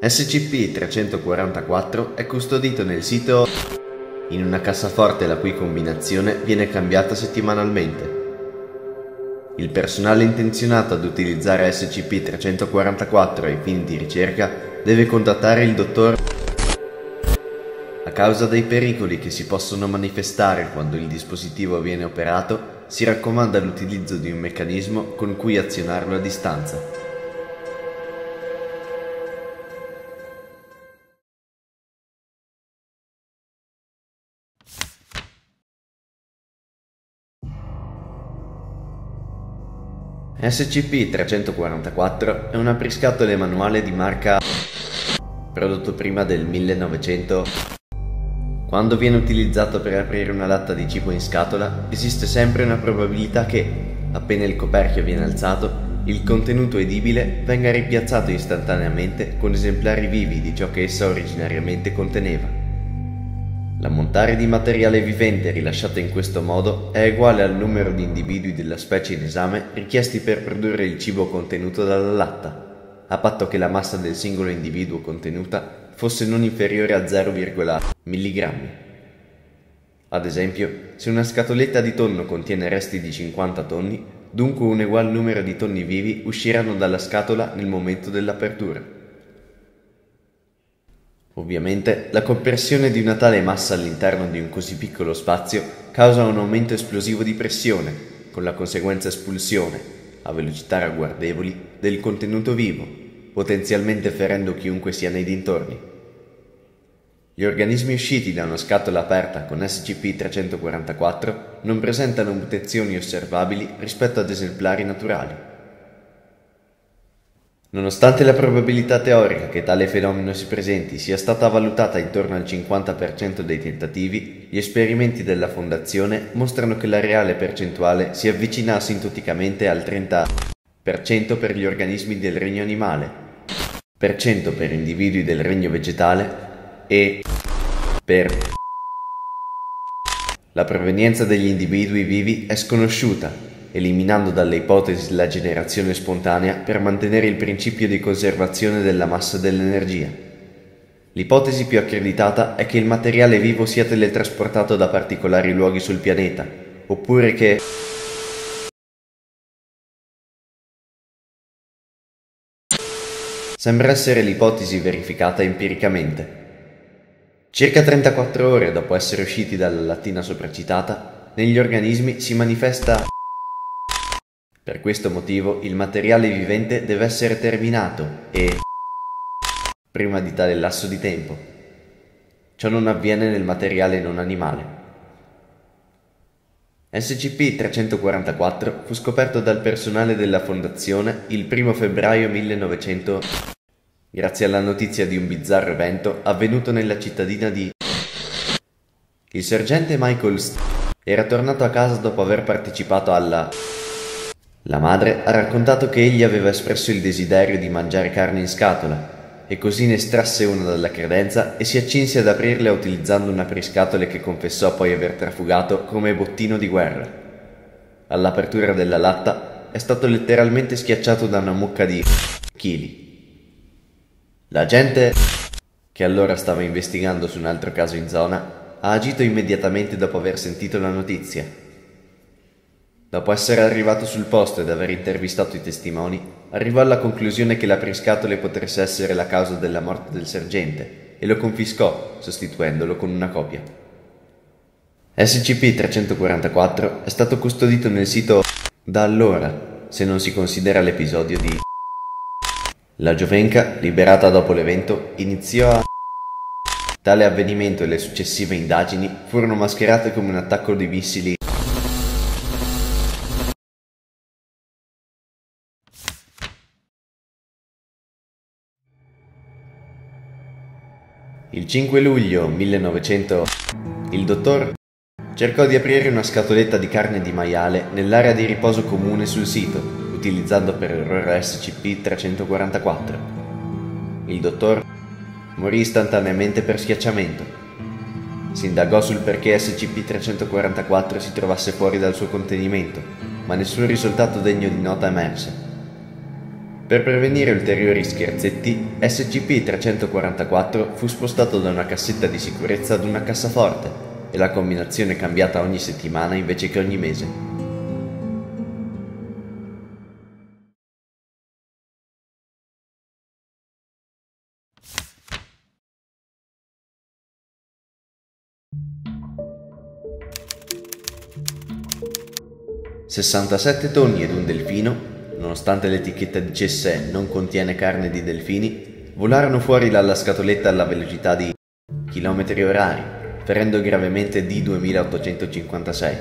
SCP-344 è custodito nel sito in una cassaforte la cui combinazione viene cambiata settimanalmente. Il personale intenzionato ad utilizzare SCP-344 ai fini di ricerca deve contattare il dottor a causa dei pericoli che si possono manifestare quando il dispositivo viene operato, si raccomanda l'utilizzo di un meccanismo con cui azionarlo a distanza. SCP-344 è un apriscatole manuale di marca prodotto prima del 1900. Quando viene utilizzato per aprire una latta di cibo in scatola, esiste sempre una probabilità che, appena il coperchio viene alzato, il contenuto edibile venga ripiazzato istantaneamente con esemplari vivi di ciò che essa originariamente conteneva. L'ammontare di materiale vivente rilasciato in questo modo è uguale al numero di individui della specie in esame richiesti per produrre il cibo contenuto dalla latta, a patto che la massa del singolo individuo contenuta fosse non inferiore a 0,1 mg. Ad esempio, se una scatoletta di tonno contiene resti di 50 tonni, dunque un ugual numero di tonni vivi usciranno dalla scatola nel momento dell'apertura. Ovviamente, la compressione di una tale massa all'interno di un così piccolo spazio causa un aumento esplosivo di pressione, con la conseguenza espulsione, a velocità ragguardevoli, del contenuto vivo, potenzialmente ferendo chiunque sia nei dintorni. Gli organismi usciti da una scatola aperta con SCP-344 non presentano mutazioni osservabili rispetto ad esemplari naturali. Nonostante la probabilità teorica che tale fenomeno si presenti sia stata valutata intorno al 50% dei tentativi, gli esperimenti della Fondazione mostrano che la reale percentuale si avvicina asintoticamente al 30% per gli organismi del regno animale, per cento per individui del regno vegetale e per la provenienza degli individui vivi è sconosciuta eliminando dalle ipotesi la generazione spontanea per mantenere il principio di conservazione della massa dell'energia. L'ipotesi più accreditata è che il materiale vivo sia teletrasportato da particolari luoghi sul pianeta, oppure che Sembra essere l'ipotesi verificata empiricamente. Circa 34 ore dopo essere usciti dalla lattina sopracitata, negli organismi si manifesta per questo motivo il materiale vivente deve essere terminato e prima di tale lasso di tempo. Ciò non avviene nel materiale non animale. SCP-344 fu scoperto dal personale della Fondazione il 1 febbraio 1900 grazie alla notizia di un bizzarro evento avvenuto nella cittadina di... Il sergente Michael St- era tornato a casa dopo aver partecipato alla la madre ha raccontato che egli aveva espresso il desiderio di mangiare carne in scatola e così ne estrasse una dalla credenza e si accinse ad aprirla utilizzando un apriscatole che confessò poi aver trafugato come bottino di guerra. All'apertura della latta è stato letteralmente schiacciato da una mucca di chili. La gente, che allora stava investigando su un altro caso in zona, ha agito immediatamente dopo aver sentito la notizia Dopo essere arrivato sul posto ed aver intervistato i testimoni, arrivò alla conclusione che la priscatole potesse essere la causa della morte del sergente e lo confiscò, sostituendolo con una copia. SCP-344 è stato custodito nel sito da allora, se non si considera l'episodio di... La Giovenca, liberata dopo l'evento, iniziò a... Tale avvenimento e le successive indagini furono mascherate come un attacco di missili Il 5 luglio 1900 il dottor cercò di aprire una scatoletta di carne di maiale nell'area di riposo comune sul sito, utilizzando per errore SCP-344. Il dottor morì istantaneamente per schiacciamento. Si indagò sul perché SCP-344 si trovasse fuori dal suo contenimento, ma nessun risultato degno di nota emerse. Per prevenire ulteriori scherzetti, SCP-344 fu spostato da una cassetta di sicurezza ad una cassaforte e la combinazione cambiata ogni settimana invece che ogni mese. Sessantasette tonni ed un delfino nonostante l'etichetta dicesse non contiene carne di delfini, volarono fuori dalla scatoletta alla velocità di chilometri orari, ferendo gravemente D2856,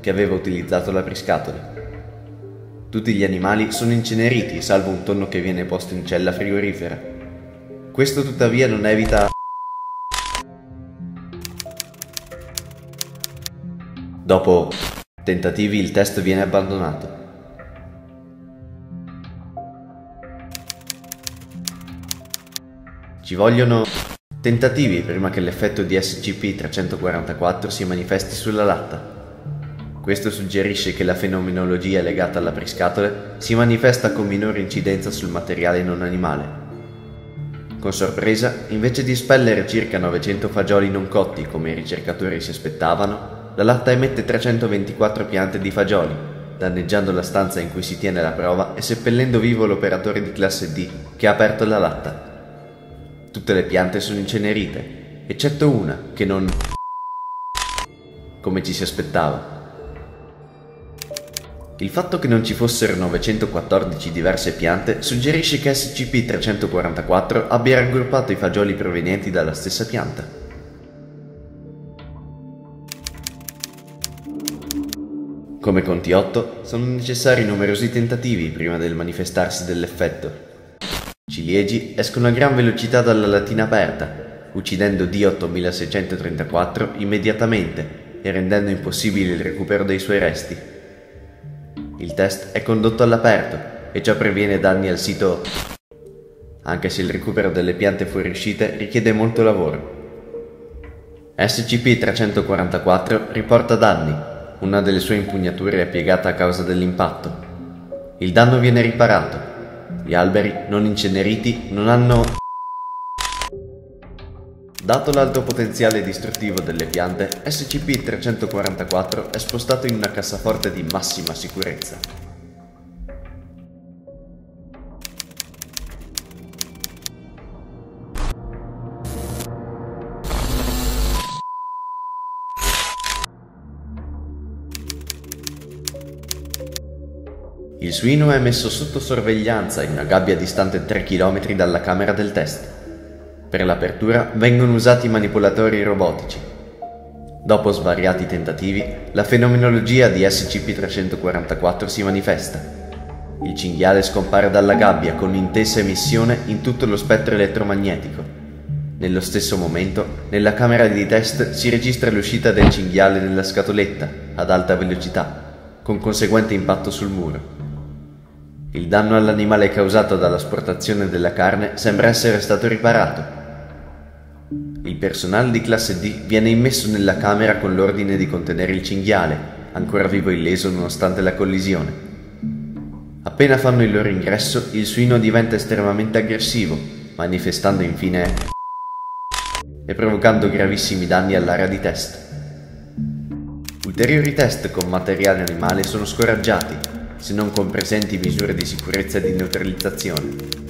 che aveva utilizzato l'apriscatole. Tutti gli animali sono inceneriti, salvo un tonno che viene posto in cella frigorifera. Questo tuttavia non evita Dopo tentativi il test viene abbandonato. Ci vogliono tentativi prima che l'effetto di SCP-344 si manifesti sulla latta. Questo suggerisce che la fenomenologia legata alla priscatole si manifesta con minore incidenza sul materiale non animale. Con sorpresa, invece di espellere circa 900 fagioli non cotti come i ricercatori si aspettavano, la latta emette 324 piante di fagioli, danneggiando la stanza in cui si tiene la prova e seppellendo vivo l'operatore di classe D che ha aperto la latta. Tutte le piante sono incenerite, eccetto una che non... come ci si aspettava. Il fatto che non ci fossero 914 diverse piante suggerisce che SCP-344 abbia raggruppato i fagioli provenienti dalla stessa pianta. Come conti 8, sono necessari numerosi tentativi prima del manifestarsi dell'effetto, Ciliegi escono a gran velocità dalla latina aperta, uccidendo D8634 immediatamente e rendendo impossibile il recupero dei suoi resti. Il test è condotto all'aperto e ciò previene danni al sito, anche se il recupero delle piante fuoriuscite richiede molto lavoro. SCP-344 riporta danni, una delle sue impugnature è piegata a causa dell'impatto. Il danno viene riparato, gli alberi non inceneriti non hanno... Dato l'alto potenziale distruttivo delle piante, SCP-344 è spostato in una cassaforte di massima sicurezza. Suino è messo sotto sorveglianza in una gabbia distante 3 km dalla camera del test. Per l'apertura vengono usati manipolatori robotici. Dopo svariati tentativi, la fenomenologia di SCP-344 si manifesta. Il cinghiale scompare dalla gabbia con intensa emissione in tutto lo spettro elettromagnetico. Nello stesso momento, nella camera di test si registra l'uscita del cinghiale nella scatoletta ad alta velocità, con conseguente impatto sul muro. Il danno all'animale causato dall'asportazione della carne sembra essere stato riparato. Il personale di classe D viene immesso nella camera con l'ordine di contenere il cinghiale, ancora vivo illeso nonostante la collisione. Appena fanno il loro ingresso, il suino diventa estremamente aggressivo, manifestando infine e provocando gravissimi danni all'area di test. Ulteriori test con materiale animale sono scoraggiati se non con presenti misure di sicurezza e di neutralizzazione.